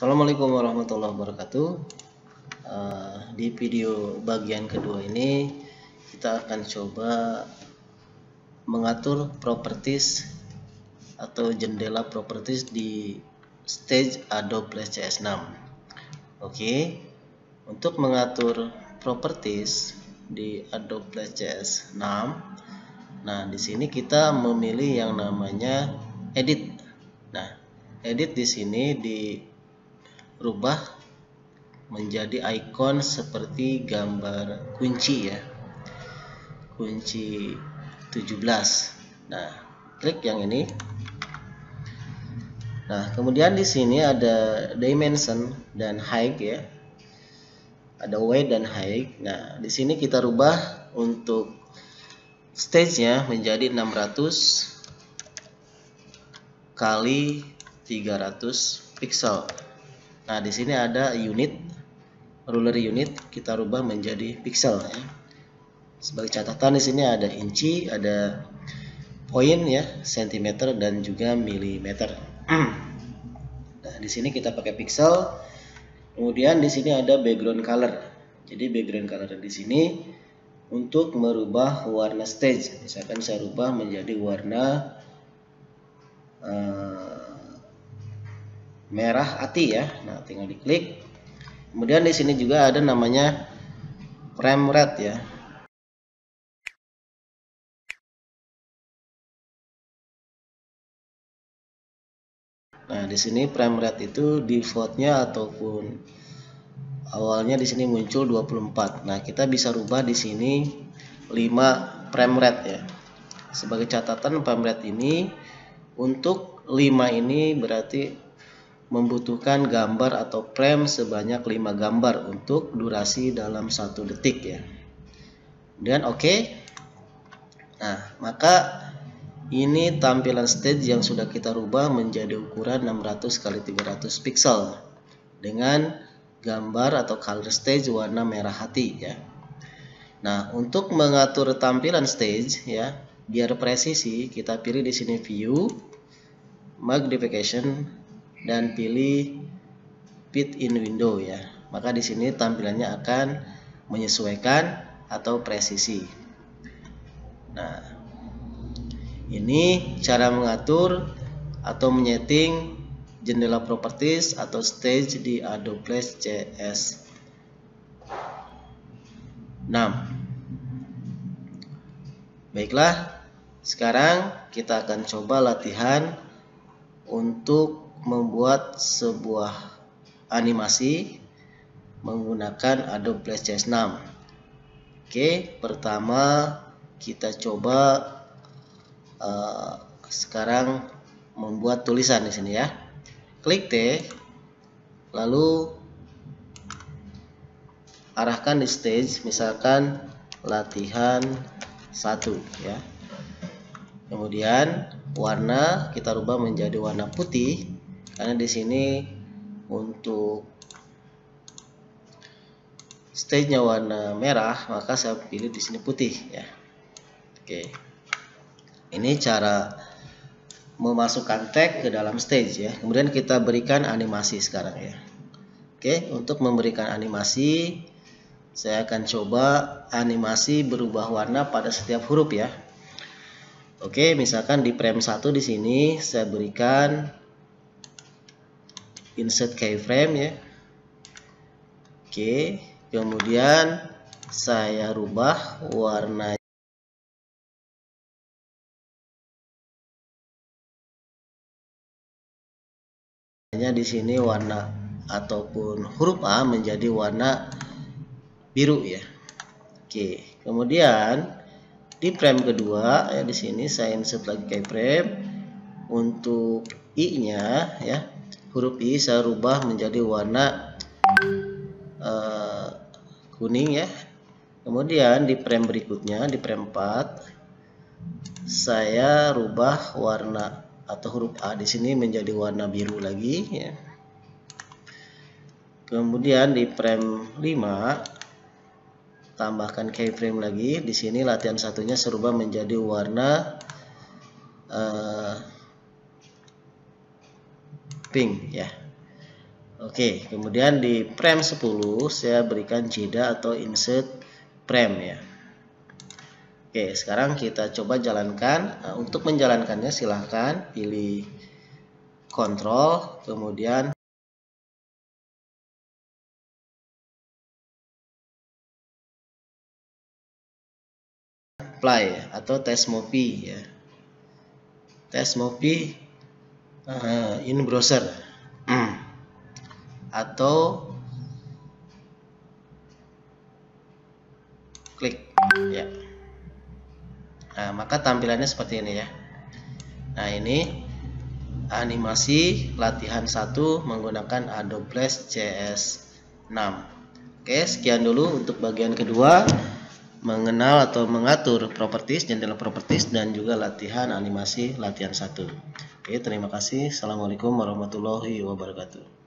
Assalamualaikum warahmatullahi wabarakatuh. Uh, di video bagian kedua ini kita akan coba mengatur properties atau jendela properties di stage Adobe Flash CS6. Oke, okay. untuk mengatur properties di Adobe Flash CS6, nah di sini kita memilih yang namanya edit. Nah, edit di sini dirubah menjadi icon seperti gambar kunci ya. Kunci 17. Nah, klik yang ini. Nah, kemudian di sini ada dimension dan height ya. Ada weight dan height. Nah, di sini kita rubah untuk stage-nya menjadi 600 kali 300 pixel. Nah, di sini ada unit ruler unit kita rubah menjadi pixel ya. Sebagai catatan di sini ada inci, ada poin ya, sentimeter dan juga milimeter. Nah, di sini kita pakai pixel. Kemudian di sini ada background color. Jadi background color di sini untuk merubah warna stage. Misalkan saya rubah menjadi warna uh, merah hati ya. Nah, tinggal diklik. Kemudian di sini juga ada namanya frame rate ya. Nah, di sini frame rate itu defaultnya ataupun awalnya di sini muncul 24. Nah, kita bisa rubah di sini 5 frame rate ya. Sebagai catatan frame rate ini untuk 5 ini berarti membutuhkan gambar atau frame sebanyak 5 gambar untuk durasi dalam satu detik ya. Dan oke. Okay. Nah, maka ini tampilan stage yang sudah kita rubah menjadi ukuran 600 x 300 pixel dengan gambar atau color stage warna merah hati ya. Nah, untuk mengatur tampilan stage ya, biar presisi kita pilih di sini view magnification dan pilih fit in window ya. Maka di sini tampilannya akan menyesuaikan atau presisi. Nah ini cara mengatur atau menyeting jendela properties atau stage di Adobe Flash CS 6 baiklah sekarang kita akan coba latihan untuk membuat sebuah animasi menggunakan Adobe Flash CS6. Oke, pertama kita coba uh, sekarang membuat tulisan di sini ya. Klik T, lalu arahkan di stage, misalkan latihan satu ya kemudian warna kita rubah menjadi warna putih karena di sini untuk stage-nya warna merah maka saya pilih di sini putih ya. Oke. Ini cara memasukkan tag ke dalam stage ya. Kemudian kita berikan animasi sekarang ya. Oke untuk memberikan animasi saya akan coba animasi berubah warna pada setiap huruf ya. Oke, misalkan di frame 1 di sini saya berikan insert keyframe ya. Oke, kemudian saya rubah warna di sini warna ataupun huruf A menjadi warna biru ya. Oke, kemudian di frame kedua ya di sini saya insert lagi keyframe untuk i-nya ya huruf i saya rubah menjadi warna uh, kuning ya. Kemudian di frame berikutnya di frame 4 saya rubah warna atau huruf a di sini menjadi warna biru lagi ya. Kemudian di frame 5 tambahkan keyframe lagi. Di sini latihan satunya serubah menjadi warna uh, pink ya Oke, kemudian di frame 10 saya berikan jeda atau insert frame ya. Oke, sekarang kita coba jalankan. Nah, untuk menjalankannya silahkan pilih kontrol, kemudian apply atau tes mopi ya. Tes mopi uh, in browser. Atau klik. Ya. Nah maka tampilannya seperti ini ya. Nah ini animasi latihan 1 menggunakan Adobe Flash CS 6 oke sekian dulu untuk bagian kedua mengenal atau mengatur properties jendela properties dan juga latihan animasi latihan 1 oke terima kasih. Assalamualaikum warahmatullahi wabarakatuh